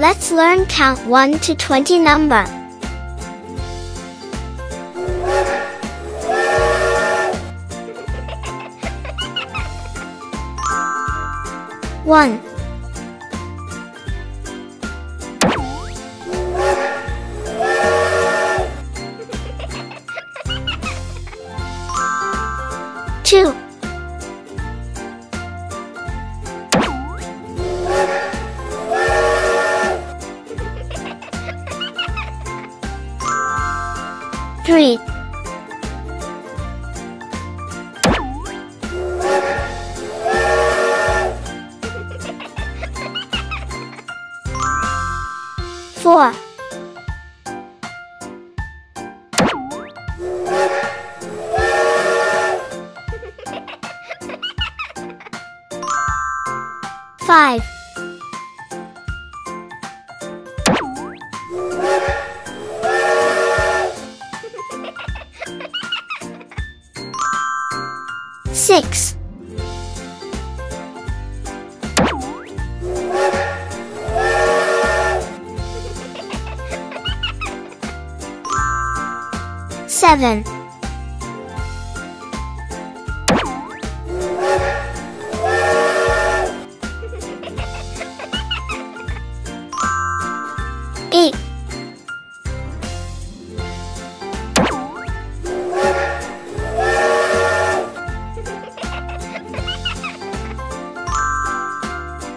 Let's learn count 1 to 20 number. One, two, three, four, five, six, seven,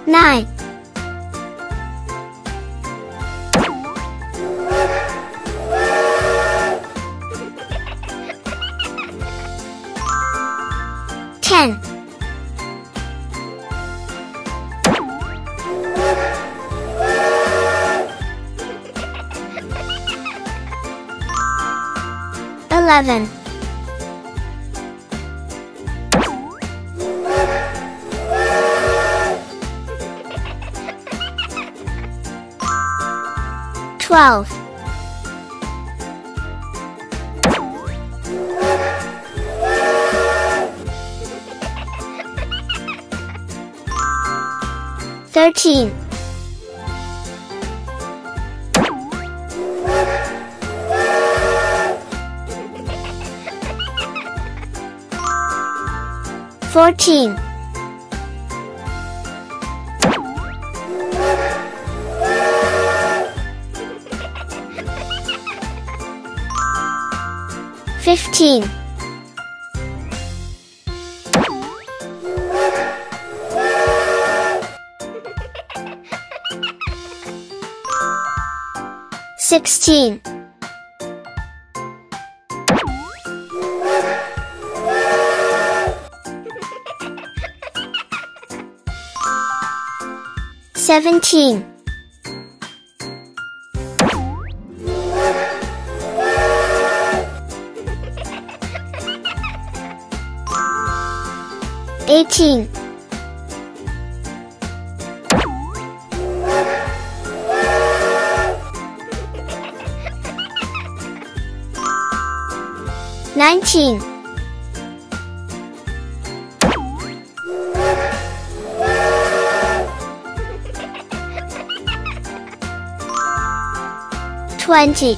nine, ten, eleven, twelve, thirteen, fourteen, fifteen, sixteen, seventeen, eighteen, nineteen, twenty,